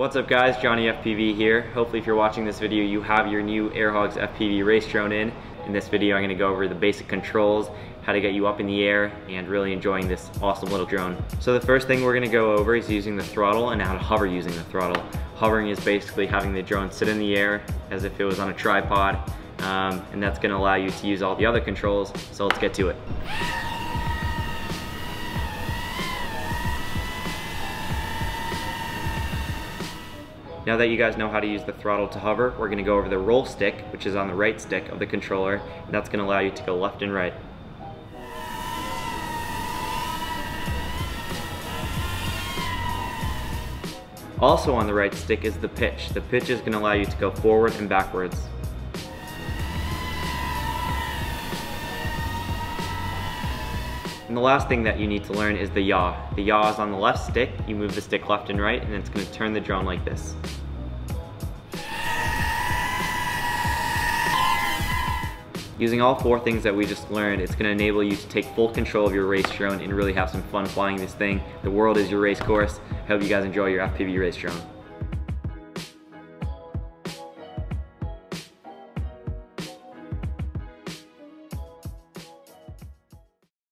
What's up guys, Johnny FPV here. Hopefully if you're watching this video, you have your new Airhogs FPV race drone in. In this video, I'm gonna go over the basic controls, how to get you up in the air, and really enjoying this awesome little drone. So the first thing we're gonna go over is using the throttle and how to hover using the throttle. Hovering is basically having the drone sit in the air as if it was on a tripod, um, and that's gonna allow you to use all the other controls, so let's get to it. Now that you guys know how to use the throttle to hover, we're gonna go over the roll stick, which is on the right stick of the controller, and that's gonna allow you to go left and right. Also on the right stick is the pitch. The pitch is gonna allow you to go forward and backwards. And the last thing that you need to learn is the yaw. The yaw is on the left stick, you move the stick left and right, and it's gonna turn the drone like this. Using all four things that we just learned, it's gonna enable you to take full control of your race drone and really have some fun flying this thing. The world is your race course. I hope you guys enjoy your FPV race drone.